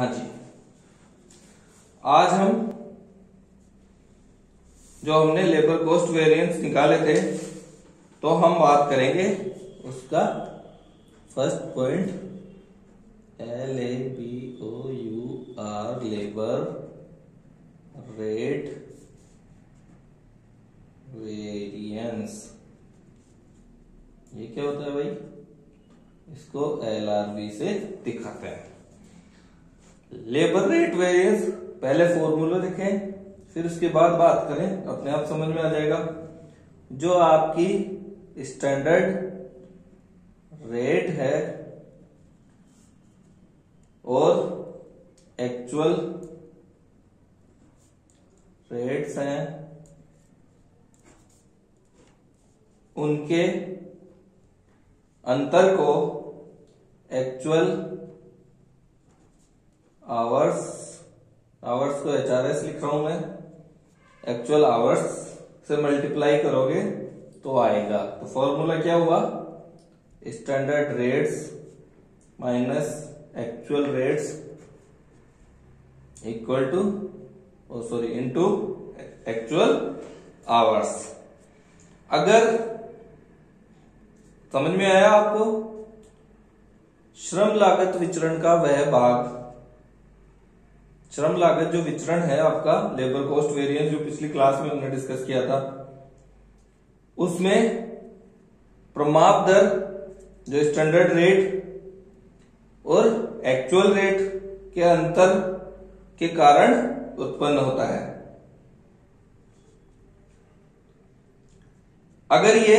हाँ जी। आज हम जो हमने लेबर कॉस्ट वेरिएंस निकाले थे तो हम बात करेंगे उसका first point L A B O U R labour rate variance ये क्या होता है भाई? इसको एल आर बी से दिखाते हैं। लेबर रेट वेरियंस पहले फॉर्मूला देखें फिर उसके बाद बात करें, अपने आप समझ में आ जाएगा। जो आपकी स्टैंडर्ड रेट है और एक्चुअल रेट्स हैं, उनके अंतर को एक्चुअल आवर्स आवर्स को एच आर एस लिख रहा हूँ मैं। एक्चुअल आवर्स से मल्टीप्लाई करोगे तो आएगा। तो फॉर्मूला क्या हुआ? Standard rates minus actual rates equal to oh sorry into actual hours अगर समझ में आया आपको? श्रम लागत विचरण का वह भाग श्रम लागत जो विचरण है आपका लेबर कॉस्ट वेरिएंस जो पिछली क्लास में हमने डिस्कस किया था, उसमें प्रमाप दर, जो स्टैंडर्ड रेट और एक्चुअल रेट के अंतर के कारण उत्पन्न होता है। अगर ये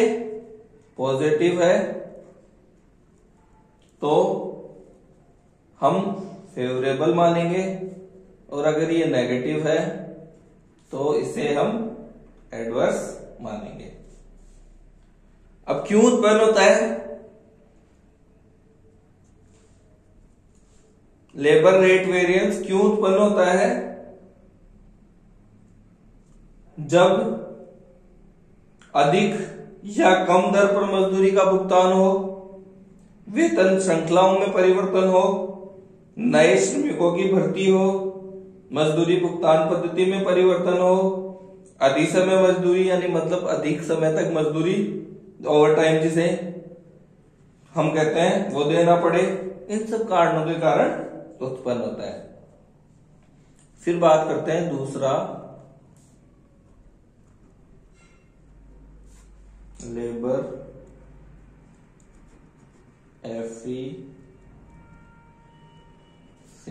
पॉजिटिव है तो हम फेवरेबल मानेंगे। और अगर ये नेगेटिव है तो इसे हम एडवर्स मानेंगे। अब क्यों उत्पन्न होता है? लेबर रेट वेरिएंस क्यों उत्पन्न होता है? जब अधिक या कम दर पर मजदूरी का भुगतान हो, वेतन श्रृंखलाओं में परिवर्तन हो, नए श्रमिकों की भर्ती हो मजदूरी भुगतान पद्धति में परिवर्तन हो, अधिक समय मजदूरी यानी मतलब अधिक समय तक मजदूरी ओवर टाइम जिसे हम कहते हैं, वो देना पड़े। इन सब कारणों के कारण उत्पन्न होता है। फिर बात करते हैं दूसरा। Labour F C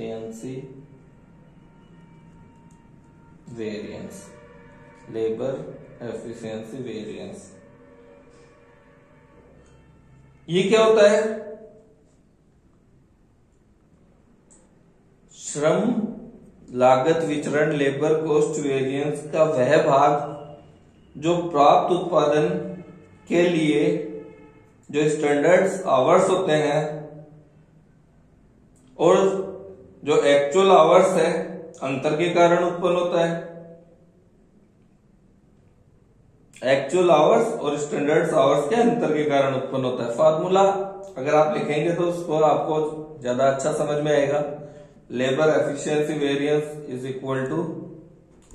efficiency variance labour efficiency variance ये क्या होता है? श्रम, लागत, विचरण लेबर कॉस्ट वेरिएंस का वह भाग जो प्राप्त उत्पादन के लिए जो स्टैंडर्ड्स आवर्स होते हैं और जो एक्चुअल आवर्स है अंतर के कारण उत्पन्न होता है। एक्चुअल आवर्स और स्टैंडर्ड आवर्स के अंतर के कारण उत्पन्न होता है। फार्मूला अगर आप लिखेंगे तो उसको आपको ज़्यादा अच्छा समझ में आएगा। Labour efficiency variance is equal to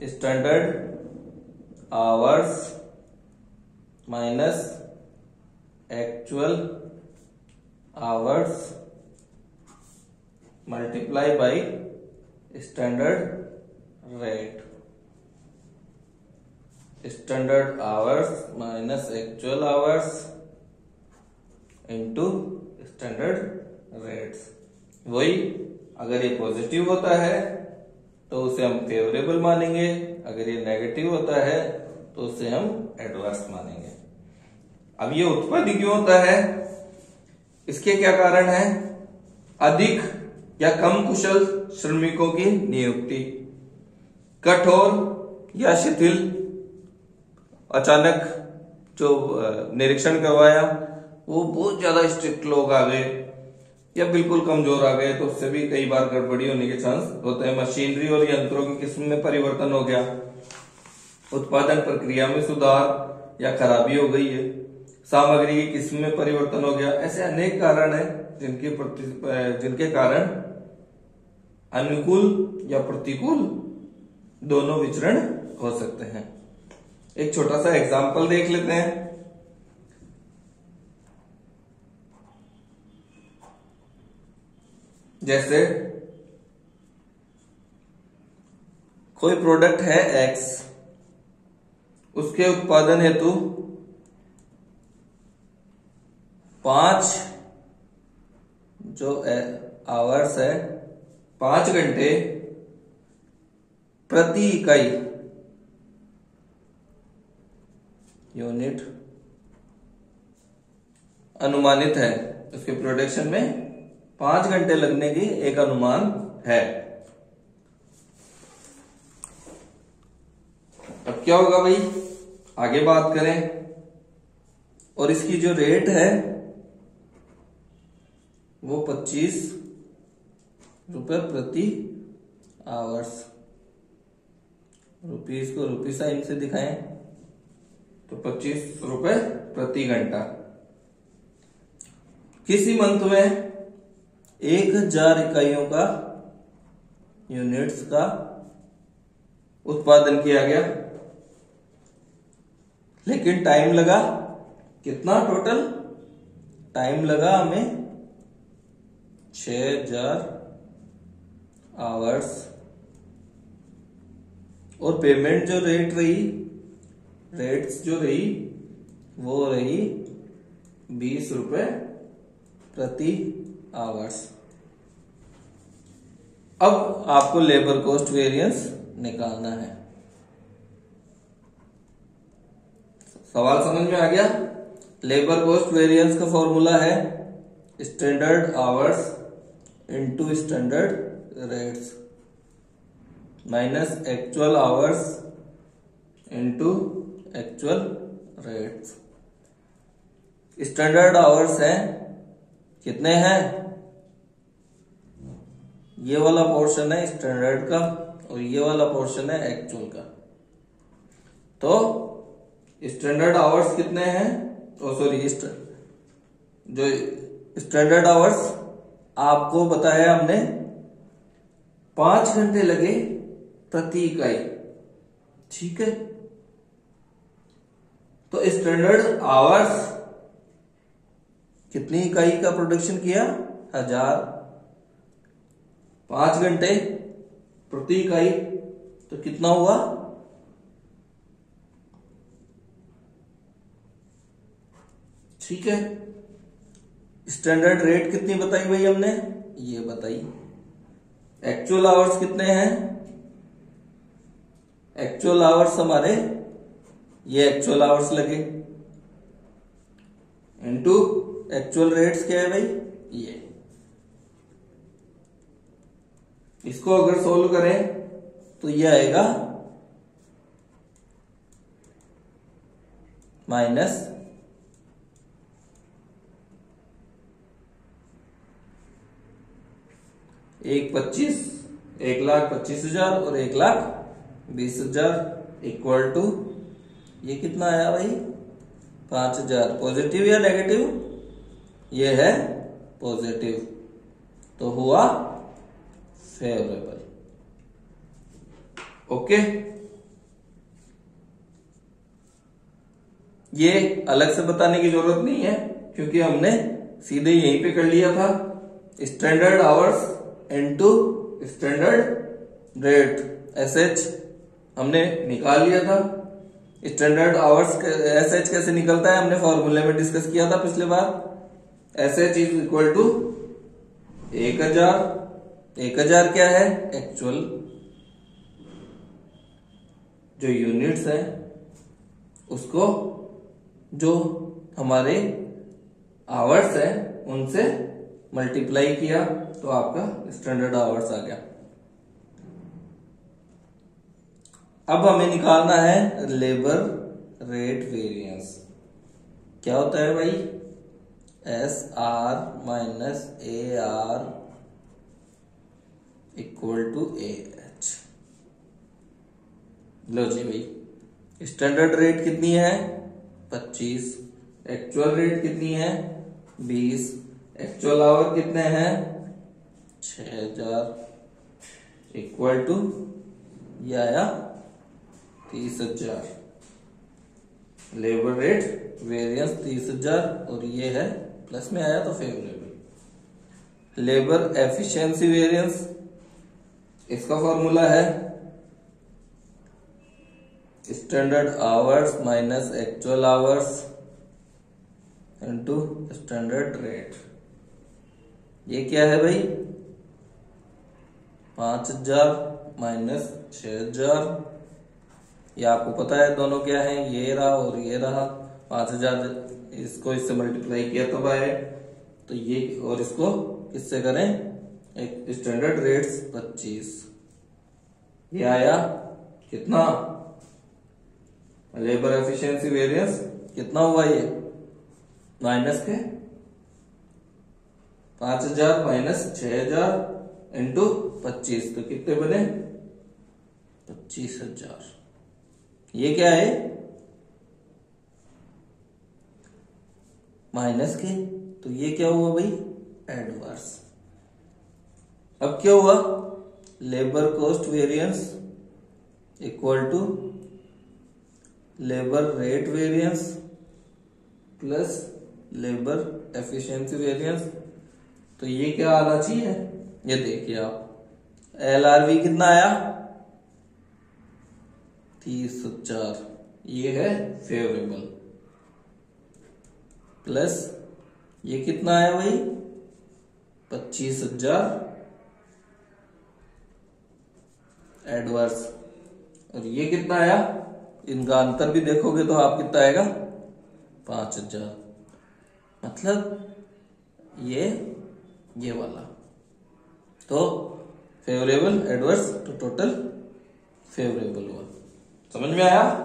standard hours minus actual hours multiply by standard rate standard hours minus actual hours into standard rates वही अगर ये पॉजिटिव होता है तो उसे हम फेवरेबल मानेंगे। अगर ये नेगेटिव होता है तो उसे हम एडवर्स मानेंगे। अब ये उत्पन्न क्यों होता है? इसके क्या कारण है? अधिक या कम कुशल श्रमिकों की नियुक्ति। कठोर या शिथिल। अचानक जो निरीक्षण करवाया, वो बहुत ज़्यादा स्ट्रिक्ट लोग आ गए या बिल्कुल कमज़ोर आ गए तो उससे भी कई बार गड़बड़ी होने के चांस होते हैं। मशीनरी और यंत्रों की किस्म में परिवर्तन हो गया। उत्पादन प्रक्रिया में सुधार या खराबी हो गई है। सामग्री की किस्म में परिवर्तन हो गया। ऐसे अनेक कारण है जिनके जिनके कारण अनुकूल या प्रतिकूल दोनों विचरण हो सकते हैं। एक छोटा सा एग्ज़ाम्पल देख लेते हैं। जैसे, कोई प्रोडक्ट है एक्स उसके उत्पादन हेतु पाँच जो आवर्स है पाँच घंटे प्रति इकाई यूनिट अनुमानित है। उसके प्रोडक्शन में पाँच घंटे लगने की एक अनुमान है। अब क्या होगा भाई? आगे बात करें। और इसकी जो रेट है, वो पच्चीस रुपए प्रति आवर्स रुपीज़ को रुपी साइन से दिखाएँ तो पच्चीस रुपए प्रति घंटा। किसी मंथ में एक हज़ार इकाइयों का यूनिट्स का उत्पादन किया गया। लेकिन टाइम लगा कितना टोटल टाइम लगा हमें छ हज़ार आवर्स और पेमेंट जो रेट रही रेट्स जो रही, वो रही बीस रुपए प्रति आवर्स अब आपको लेबर कॉस्ट वेरिएंस निकालना है। सवाल समझ में आ गया? लेबर कॉस्ट वेरिएंस का फॉर्मूला है standard hours into standard rates minus actual hours into actual rates standard hours है। कितने हैं? ये वाला पोर्शन है स्टैंडर्ड का और ये वाला पोर्शन है एक्चुअल का। तो स्टैंडर्ड आवर्स कितने हैं? ओ सॉरी जो स्टैंडर्ड आवर्स आपको बताया हमने पाँच घंटे लगे प्रति इकाई ठीक है? तो स्टैंडर्ड आवर्स कितनी इकाई का प्रोडक्शन किया? हज़ार। पाँच घंटे प्रति इकाई तो कितना हुआ? ठीक है। स्टैंडर्ड रेट कितनी बताई भाई हमने? ये बताई। एक्चुअल आवर्स कितने हैं? एक्चुअल आवर्स हमारे, ये एक्चुअल आवर्स लगे। इनटू एक्चुअल रेट्स क्या है भाई? ये। इसको अगर सोल्व करें तो ये आएगा। माइनस एक पच्चीस, एक लाख पच्चीस हज़ार और एक लाख बीस हज़ार इक्वल टू ये कितना आया भाई? पाँच हज़ार। पॉजिटिव या नेगेटिव ये है पॉजिटिव तो हुआ फेवरेबल ओके ये अलग से बताने की ज़रूरत नहीं है, क्योंकि हमने सीधे यहीं पे कर लिया था। Standard hours into standard rate S H हमने निकाल लिया था। स्टैंडर्ड आवर्स एस एच कैसे निकलता है, हमने फॉर्मूले में डिस्कस किया था पिछले बार। S H is equal to एक हज़ार एक हज़ार क्या है? एक्चुअल जो यूनिट्स है, उसको जो हमारे आवर्स है, उनसे मल्टीप्लाई किया तो आपका स्टैंडर्ड आवर्स आ गया। अब हमें निकालना है लेबर रेट वेरिएंस क्या होता है भाई? S R minus A R equal to A H लो जी भाई स्टैंडर्ड रेट कितनी है? 25 एक्चुअल रेट कितनी है? 20 एक्चुअल आवर कितने हैं? छ हज़ार इक्वल टू ये आया तीस हज़ार। लेबर रेट वेरियंस तीस हज़ार और ये है प्लस में आया तो फेवरेबल लेबर एफिशिएंसी वेरियंस इसका फॉर्मूला है। Standard hours minus actual hours into standard rate ये क्या है भाई? पाँच हज़ार माइनस छ हज़ार। ये आपको पता है दोनों क्या है? ये रहा और ये रहा। पाँच हज़ार इसको इससे मल्टीप्लाई किया तब आए तो ये और इसको किससे करें एक स्टैंडर्ड रेट्स पच्चीस। ये आया कितना? लेबर एफिशिएंसी वेरिएंस कितना हुआ ये? माइनस के पाँच हज़ार माइनस छ हज़ार इंटू पच्चीस। तो कितने बने? पच्चीस हज़ार। ये क्या है? माइनस के। तो ये क्या हुआ भाई? एडवर्स। अब क्या हुआ? Labour cost variance equal to labour rate variance plus labour efficiency variance तो ये क्या आना चाहिए ये देखिए आप। एल आर वी कितना आया? तीस हज़ार ये है फेवरेबल प्लस ये कितना आया भाई? पच्चीस हज़ार। एडवर्स और ये कितना आया? इनका अंतर भी देखोगे तो आप कितना आएगा? पाँच हज़ार। मतलब ये ये वाला। तो favourable adverse to total favourable हुआ। समझ में आया?